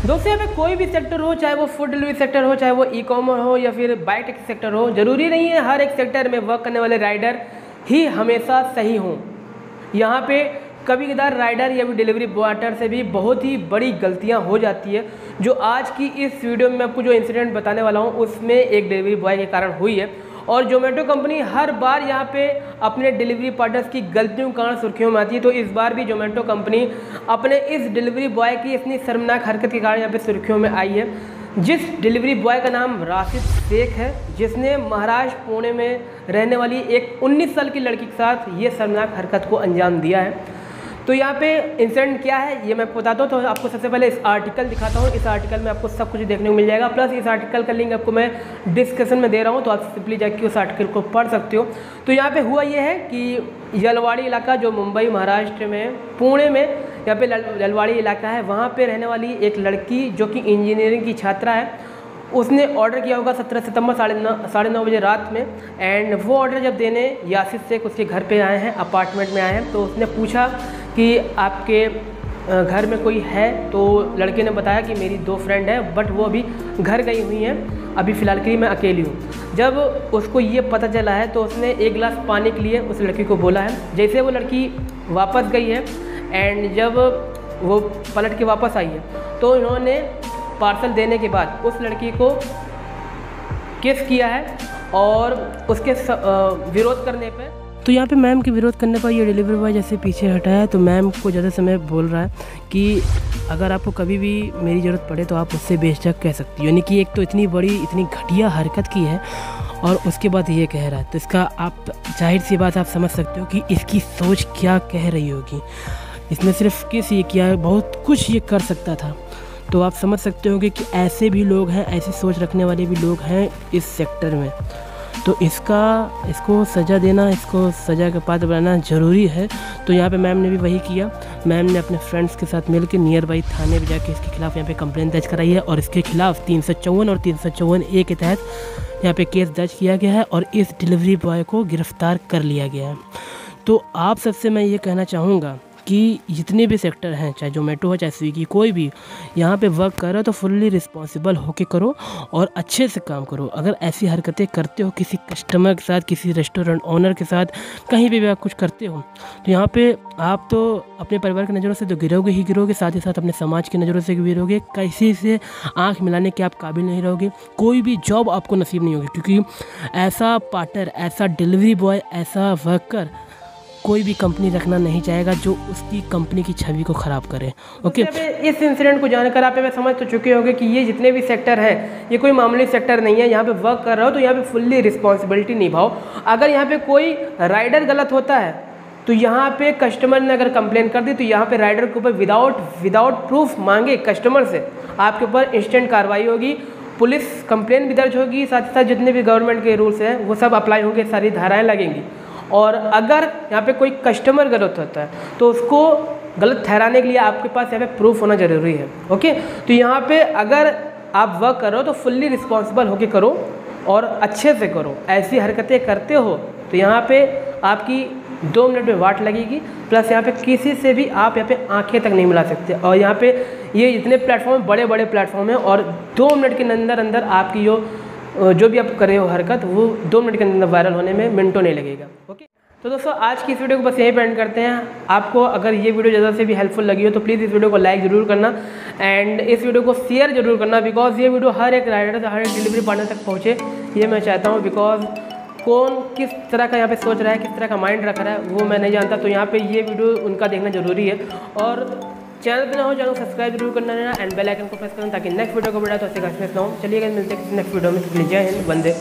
दोस्तों, यहाँ पे कोई भी सेक्टर हो, चाहे वो फ़ूड डिलीवरी सेक्टर हो, चाहे वो ई कॉमर्स हो, या फिर बायोटेक सेक्टर हो, ज़रूरी नहीं है हर एक सेक्टर में वर्क करने वाले राइडर ही हमेशा सही हों। यहाँ पे कभी कदार राइडर या फिर डिलीवरी बॉटर से भी बहुत ही बड़ी गलतियाँ हो जाती है, जो आज की इस वीडियो में आपको जो इंसिडेंट बताने वाला हूँ, उसमें एक डिलीवरी बॉय के कारण हुई है। और जोमेटो कंपनी हर बार यहाँ पे अपने डिलीवरी पार्टनर्स की गलतियों के कारण सुर्खियों में आती है। तो इस बार भी जोमेटो कंपनी अपने इस डिलीवरी बॉय की इतनी शर्मनाक हरकत के कारण यहाँ पे सुर्खियों में आई है। जिस डिलीवरी बॉय का नाम राशिद शेख है, जिसने महाराष्ट्र, पुणे में रहने वाली एक 19 साल की लड़की के साथ ये शर्मनाक हरकत को अंजाम दिया है। तो यहाँ पे इंसिडेंट क्या है, ये मैं बताता हूँ तो आपको सबसे पहले इस आर्टिकल दिखाता हूँ। इस आर्टिकल में आपको सब कुछ देखने को मिल जाएगा। प्लस इस आर्टिकल का लिंक आपको मैं डिस्क्रिप्शन में दे रहा हूँ तो आप सिंपली जाके उस आर्टिकल को पढ़ सकते हो। तो यहाँ पे हुआ ये है कि जलवाड़ी इलाका, जो मुंबई, महाराष्ट्र में, पुणे में, यहाँ पे जलवाड़ी इलाका है, वहाँ पर रहने वाली एक लड़की, जो कि इंजीनियरिंग की छात्रा है, उसने ऑर्डर किया होगा सत्रह सितंबर साढ़े नौ साढ़े नौ बजे रात में एंड वो ऑर्डर जब देने, यासिर शेख उसके घर पे आए हैं अपार्टमेंट में आए हैं तो उसने पूछा कि आपके घर में कोई है तो लड़के ने बताया कि मेरी दो फ्रेंड है बट वो अभी घर गई हुई हैं। अभी फ़िलहाल के लिए मैं अकेली हूँ। जब उसको ये पता चला है तो उसने एक गिलास पानी के लिए उस लड़की को बोला है। जैसे वो लड़की वापस गई है एंड जब वो पलट के वापस आई है तो इन्होंने पार्सल देने के बाद उस लड़की को किस किया है और उसके विरोध करने पर तो यहाँ पे मैम के विरोध करने पर ये डिलीवरी बॉय जैसे पीछे हटा है तो मैम को ज़्यादा समय बोल रहा है कि अगर आपको कभी भी मेरी ज़रूरत पड़े तो आप उससे बेशक कह सकती हो। यानी कि एक तो इतनी बड़ी, इतनी घटिया हरकत की है और उसके बाद ये कह रहा है। तो इसका आप, ज़ाहिर सी बात आप समझ सकते हो कि इसकी सोच क्या कह रही होगी। इसने सिर्फ़ किस ये किया, बहुत कुछ ये कर सकता था। तो आप समझ सकते होंगे कि ऐसे भी लोग हैं, ऐसी सोच रखने वाले भी लोग हैं इस सेक्टर में। तो इसका, इसको सज़ा देना, इसको सज़ा का पात्र बनाना ज़रूरी है। तो यहाँ पे मैम ने भी वही किया। मैम ने अपने फ्रेंड्स के साथ मिलकर नियर बाई थाने में जाके इसके खिलाफ़ यहाँ पे कंप्लेंट दर्ज कराई है और इसके खिलाफ़ तीन सौ चौवन और तीन सौ चौवन ए के तहत यहाँ पे केस दर्ज किया गया है और इस डिलीवरी बॉय को गिरफ़्तार कर लिया गया है। तो आप सबसे मैं ये कहना चाहूँगा कि जितने भी सेक्टर हैं चाहे जोमेटो हो चाहे स्विगी कोई भी यहाँ पे वर्क कर रहे हो तो फुल्ली रिस्पॉन्सिबल होके करो और अच्छे से काम करो। अगर ऐसी हरकतें करते हो किसी कस्टमर के साथ किसी रेस्टोरेंट ओनर के साथ कहीं भी, भी आप कुछ करते हो तो यहाँ पे आप तो अपने परिवार की नज़रों से तो गिरोगे ही गिरोगे साथ ही साथ अपने समाज की नज़रों से गिरोगे किसी से आँख मिलाने के आप काबिल नहीं रहोगे कोई भी जॉब आपको नसीब नहीं होगी क्योंकि ऐसा पार्टनर ऐसा डिलीवरी बॉय ऐसा वर्कर कोई भी कंपनी रखना नहीं चाहेगा जो उसकी कंपनी की छवि को ख़राब करे, ओके? इस इंसिडेंट को जानकर आप मैं समझ तो चुके होंगे कि ये जितने भी सेक्टर हैं, ये कोई मामूली सेक्टर नहीं है। यहाँ पे वर्क कर रहा हो तो यहाँ पे फुल्ली रिस्पॉन्सिबिलिटी निभाओ। अगर यहाँ पे कोई राइडर गलत होता है तो यहाँ पे कस्टमर ने अगर कंप्लेन कर दी तो यहाँ पे राइडर के ऊपर विदाउट विदाउट प्रूफ मांगे कस्टमर से। आपके ऊपर इंस्टेंट कार्रवाई होगी। पुलिस कंप्लेन भी दर्ज होगी, साथ ही साथ जितने भी गवर्नमेंट के रूल्स हैं, वो सब अप्लाई होंगे, सारी धाराएँ लगेंगी। और अगर यहाँ पे कोई कस्टमर गलत होता है तो उसको गलत ठहराने के लिए आपके पास यहाँ पे प्रूफ होना ज़रूरी है ओके तो यहाँ पे अगर आप वर्क करो तो फुल्ली रिस्पॉन्सिबल होके करो और अच्छे से करो। ऐसी हरकतें करते हो तो यहाँ पे आपकी दो मिनट में वाट लगेगी। प्लस यहाँ पे किसी से भी आप यहाँ पे आँखें तक नहीं मिला सकते। और यहाँ पे ये इतने प्लेटफॉर्म बड़े बड़े प्लेटफॉर्म हैं और दो मिनट के अंदर अंदर आपकी जो जो भी आप कर रहे हो हरकत, वो दो मिनट के अंदर वायरल होने में मिनटों नहीं लगेगा। ओके? तो दोस्तों, आज की इस वीडियो को बस यहीं पेंड करते हैं। आपको अगर ये वीडियो ज़्यादा से भी हेल्पफुल लगी हो तो प्लीज़ इस वीडियो को लाइक ज़रूर करना एंड इस वीडियो को शेयर ज़रूर करना बिकॉज़ ये वीडियो हर एक राइडर से, हर एक डिलीवरी पार्टनर तक पहुँचे, ये मैं चाहता हूँ बिकॉज़ कौन किस तरह का यहाँ पे सोच रहा है, किस तरह का माइंड रख रहा है, वो मैं नहीं जानता। तो यहाँ पे ये वीडियो उनका देखना ज़रूरी है और चैनल पर ना हो, चैनल सब्सक्राइब ज़रूर करना रहना एंड बेल आइकन को प्रेस करना ताकि नेक्स्ट वीडियो को बढ़ा तो उससे मिस ना हो। चलिए मिलते हैं नेक्स्ट वीडियो में। जय हिंद, वंदे